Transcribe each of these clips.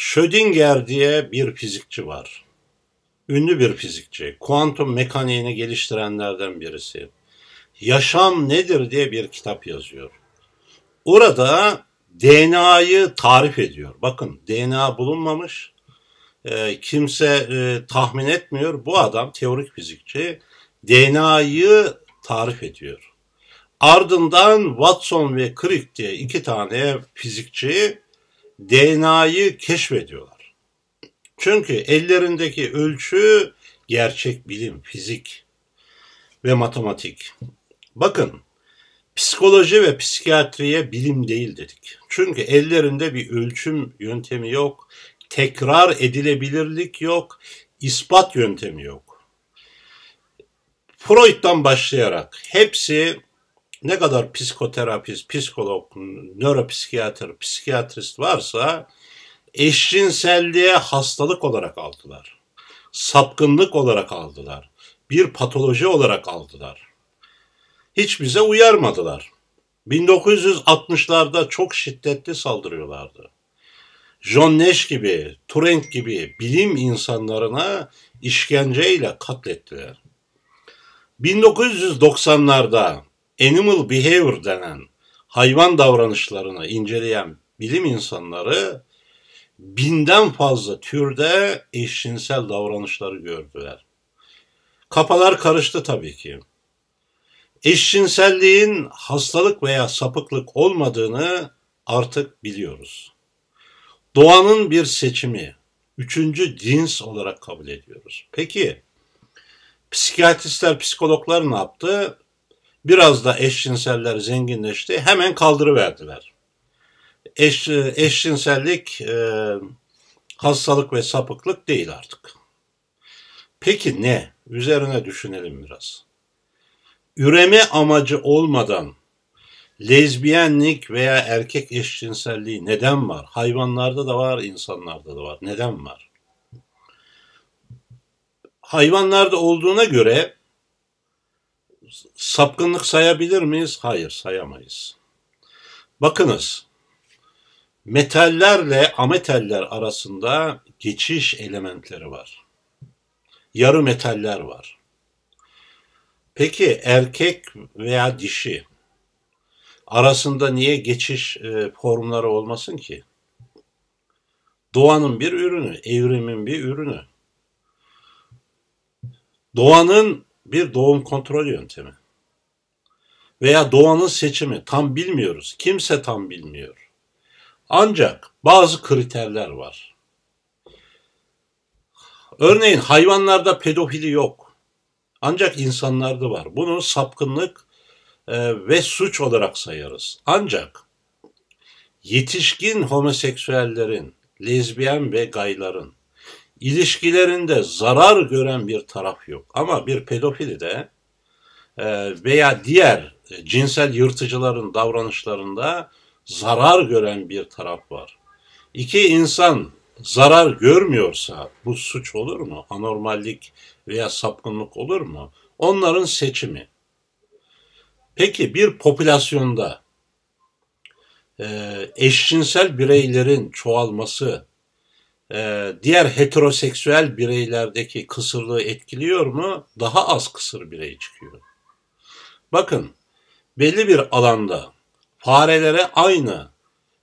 Schrödinger diye bir fizikçi var. Ünlü bir fizikçi. Kuantum mekaniğini geliştirenlerden birisi. Yaşam nedir diye bir kitap yazıyor. Orada DNA'yı tarif ediyor. Bakın DNA bulunmamış. E, kimse e, tahmin etmiyor. Bu adam teorik fizikçi DNA'yı tarif ediyor. Ardından Watson ve Crick diye iki tane fizikçi DNA'yı keşfediyorlar. Çünkü ellerindeki ölçü gerçek bilim, fizik ve matematik. Bakın psikoloji ve psikiyatriye bilim değil dedik. Çünkü ellerinde bir ölçüm yöntemi yok, tekrar edilebilirlik yok, ispat yöntemi yok. Freud'dan başlayarak hepsi ne kadar psikoterapist, psikolog, nöropsikiyatr, psikiyatrist varsa eşcinselliğe hastalık olarak aldılar. Sapkınlık olarak aldılar. Bir patoloji olarak aldılar. Hiç bize uyarmadılar. 1960'larda çok şiddetli saldırıyorlardı. John Nash gibi, Turing gibi bilim insanlarına işkenceyle katlettiler. 1990'larda animal behavior denen hayvan davranışlarını inceleyen bilim insanları binden fazla türde eşcinsel davranışları gördüler. Kafalar karıştı tabii ki. Eşcinselliğin hastalık veya sapıklık olmadığını artık biliyoruz. Doğanın bir seçimi, üçüncü cins olarak kabul ediyoruz. Peki, psikiyatristler, psikologlar ne yaptı? Biraz da eşcinseller zenginleşti. Hemen kaldırıverdiler. Eş, eşcinsellik e, hastalık ve sapıklık değil artık. Peki ne? Üzerine düşünelim biraz. Üreme amacı olmadan lezbiyenlik veya erkek eşcinselliği neden var? Hayvanlarda da var, insanlarda da var. Neden var? Hayvanlarda olduğuna göre sapkınlık sayabilir miyiz? Hayır, sayamayız. Bakınız, metallerle ametaller arasında geçiş elementleri var. Yarı metaller var. Peki erkek veya dişi arasında niye geçiş e, formları olmasın ki? Doğanın bir ürünü, evrimin bir ürünü. Doğanın bir doğum kontrol yöntemi. Veya doğanın seçimi tam bilmiyoruz. Kimse tam bilmiyor. Ancak bazı kriterler var. Örneğin hayvanlarda pedofili yok. Ancak insanlarda var. Bunu sapkınlık e, ve suç olarak sayarız. Ancak yetişkin homoseksüellerin, lezbiyen ve gayların ilişkilerinde zarar gören bir taraf yok. Ama bir pedofili de e, veya diğer cinsel yırtıcıların davranışlarında zarar gören bir taraf var. İki insan zarar görmüyorsa bu suç olur mu? Anormallik veya sapkınlık olur mu? Onların seçimi. Peki bir popülasyonda e, eşcinsel bireylerin çoğalması e, diğer heteroseksüel bireylerdeki kısırlığı etkiliyor mu? Daha az kısır birey çıkıyor. Bakın belli bir alanda farelere aynı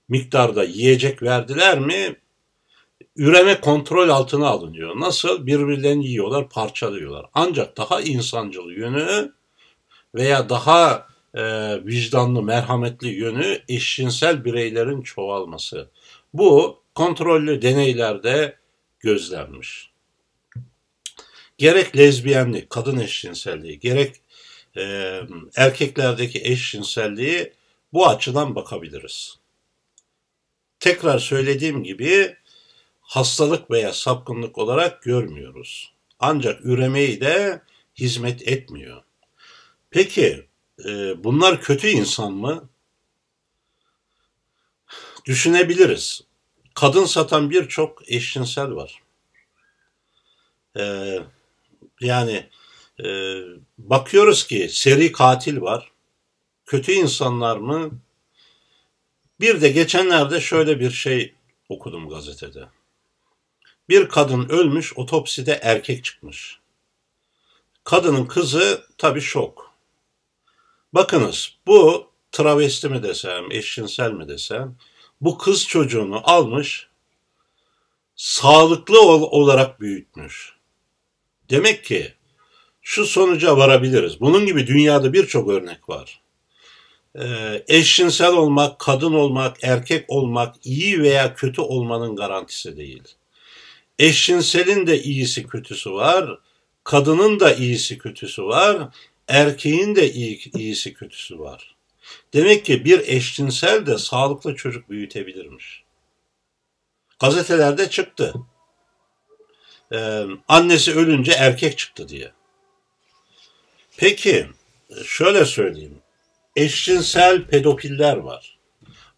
miktarda yiyecek verdiler mi üreme kontrol altına alınıyor. Nasıl? Birbirlerini yiyorlar, parçalıyorlar. Ancak daha insancıl yönü veya daha e, vicdanlı, merhametli yönü eşcinsel bireylerin çoğalması. Bu kontrollü deneylerde gözlenmiş. Gerek lezbiyenlik, kadın eşcinselliği, gerek e, erkeklerdeki eşcinselliği bu açıdan bakabiliriz. Tekrar söylediğim gibi hastalık veya sapkınlık olarak görmüyoruz. Ancak üremeyi de hizmet etmiyor. Peki e, bunlar kötü insan mı? Düşünebiliriz. Kadın satan birçok eşcinsel var. Ee, yani e, bakıyoruz ki seri katil var. Kötü insanlar mı? Bir de geçenlerde şöyle bir şey okudum gazetede. Bir kadın ölmüş, otopside erkek çıkmış. Kadının kızı tabii şok. Bakınız bu travesti mi desem, eşcinsel mi desem bu kız çocuğunu almış sağlıklı olarak büyütmüş. Demek ki şu sonuca varabiliriz. Bunun gibi dünyada birçok örnek var. Ee, eşcinsel olmak, kadın olmak, erkek olmak iyi veya kötü olmanın garantisi değil. Eşcinselin de iyisi kötüsü var, kadının da iyisi kötüsü var, erkeğin de iyi, iyisi kötüsü var. Demek ki bir eşcinsel de sağlıklı çocuk büyütebilirmiş. Gazetelerde çıktı. Ee, annesi ölünce erkek çıktı diye. Peki şöyle söyleyeyim. Eşcinsel pedofiller var.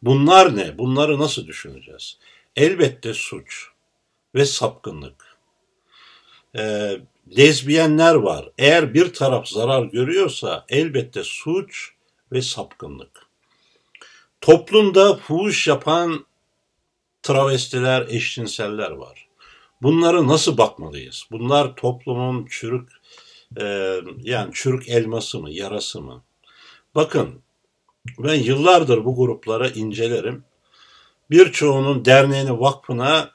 Bunlar ne? Bunları nasıl düşüneceğiz? Elbette suç ve sapkınlık. Ee, lezbiyenler var. Eğer bir taraf zarar görüyorsa elbette suç ve sapkınlık. Toplumda fuhuş yapan travestiler, eşcinseller var. Bunları nasıl bakmalıyız? Bunlar toplumun çürük e, yani çürük elması mı, yarası mı? Bakın ben yıllardır bu grupları incelerim. Birçoğunun derneğine, vakfına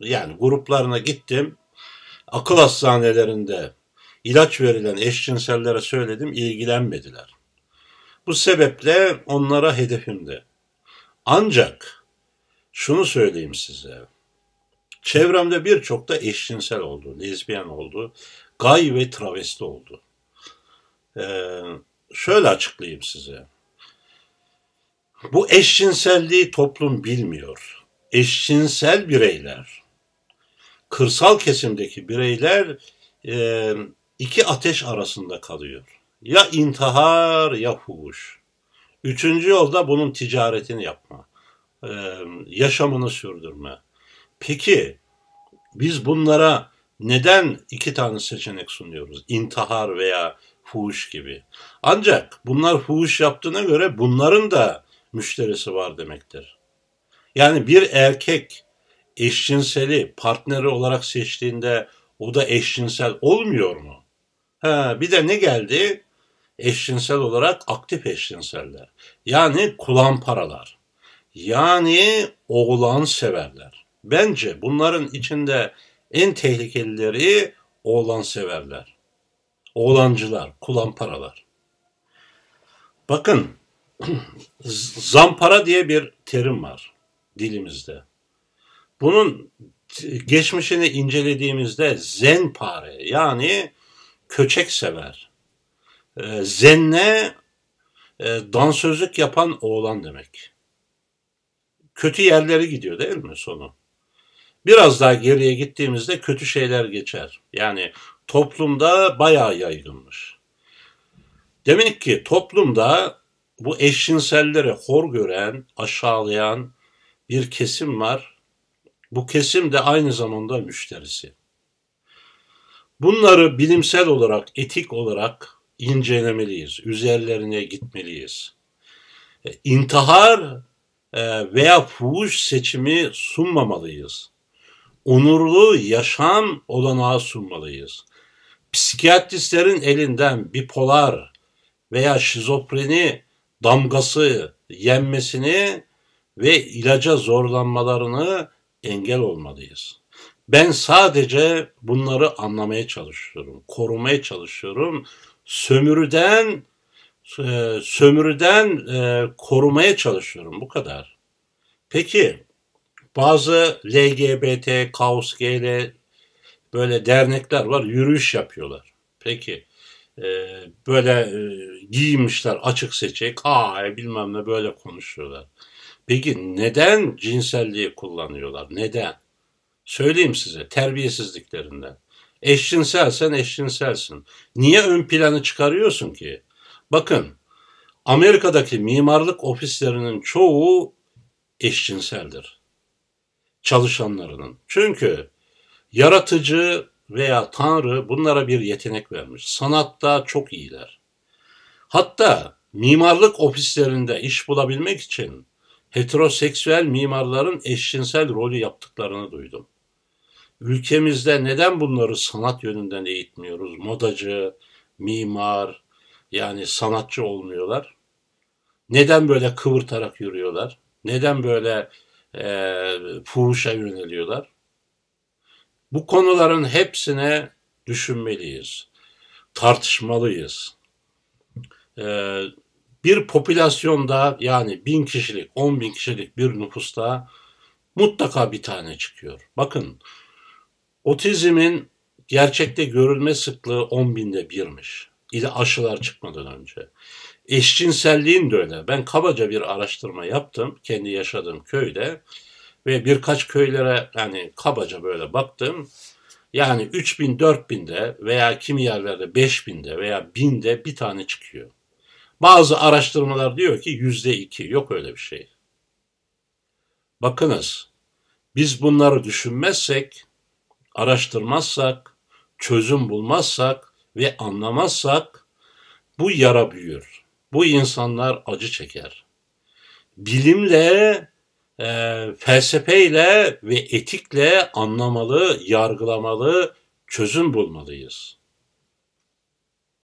yani gruplarına gittim. Akıl hastanelerinde ilaç verilen eşcinsellere söyledim, ilgilenmediler. Bu sebeple onlara hedefimdi. Ancak şunu söyleyeyim size. Çevremde birçok da eşcinsel oldu, lezbiyen oldu, gay ve travesti oldu. Ee, şöyle açıklayayım size. Bu eşcinselliği toplum bilmiyor. Eşcinsel bireyler, kırsal kesimdeki bireyler e, iki ateş arasında kalıyor. Ya intihar ya fuhuş. Üçüncü yolda bunun ticaretini yapma. E, yaşamını sürdürme. Peki biz bunlara neden iki tane seçenek sunuyoruz? İntihar veya fuhuş gibi. Ancak bunlar fuhuş yaptığına göre bunların da müşterisi var demektir. Yani bir erkek eşcinseli partneri olarak seçtiğinde o da eşcinsel olmuyor mu? Ha, bir de ne geldi? Eşcinsel olarak aktif eşcinseller. Yani kulan paralar. Yani oğlan severler. Bence bunların içinde en tehlikelileri oğlan severler. Oğlancılar, kulan paralar. Bakın zampara diye bir terim var dilimizde. Bunun geçmişini incelediğimizde zenpare yani köçek sever. E, zenne e, dansözlük yapan oğlan demek. Kötü yerlere gidiyor değil mi sonu? Biraz daha geriye gittiğimizde kötü şeyler geçer. Yani toplumda bayağı yaygınmış. Demek ki toplumda bu eşcinselleri hor gören, aşağılayan bir kesim var. Bu kesim de aynı zamanda müşterisi. Bunları bilimsel olarak, etik olarak incelemeliyiz. Üzerlerine gitmeliyiz. E, intihar e, veya fuhuş seçimi sunmamalıyız. Onurlu yaşam olanağı sunmalıyız. Psikiyatristlerin elinden bipolar veya şizofreni damgası yenmesini ve ilaca zorlanmalarını engel olmalıyız. Ben sadece bunları anlamaya çalışıyorum, korumaya çalışıyorum. Sömürüden e, sömürüden e, korumaya çalışıyorum bu kadar. Peki bazı LGBT, Kaos GL böyle dernekler var, yürüyüş yapıyorlar. Peki e, böyle giymişler açık seçik, ha bilmem ne böyle konuşuyorlar. Peki neden cinselliği kullanıyorlar? Neden? Söyleyeyim size terbiyesizliklerinden. Eşcinselsen eşcinselsin. Niye ön planı çıkarıyorsun ki? Bakın Amerika'daki mimarlık ofislerinin çoğu eşcinseldir. Çalışanlarının. Çünkü yaratıcı veya Tanrı bunlara bir yetenek vermiş. Sanatta çok iyiler. Hatta mimarlık ofislerinde iş bulabilmek için heteroseksüel mimarların eşcinsel rolü yaptıklarını duydum. Ülkemizde neden bunları sanat yönünden eğitmiyoruz? Modacı, mimar, yani sanatçı olmuyorlar. Neden böyle kıvırtarak yürüyorlar? Neden böyle e, fuhuşa yöneliyorlar? Bu konuların hepsine düşünmeliyiz. Tartışmalıyız. E, bir popülasyonda yani bin kişilik, on bin kişilik bir nüfusta mutlaka bir tane çıkıyor. Bakın otizmin gerçekte görülme sıklığı 10 binde birmiş. İle aşılar çıkmadan önce. Eşcinselliğin de öyle. Ben kabaca bir araştırma yaptım kendi yaşadığım köyde ve birkaç köylere yani kabaca böyle baktım. Yani 3000 4000'de veya kimi yerlerde 5000'de veya 1000'de bir tane çıkıyor. Bazı araştırmalar diyor ki yüzde iki. Yok öyle bir şey. Bakınız biz bunları düşünmezsek, araştırmazsak, çözüm bulmazsak ve anlamazsak bu yara büyür. Bu insanlar acı çeker. Bilimle, e, felsefeyle ve etikle anlamalı, yargılamalı, çözüm bulmalıyız.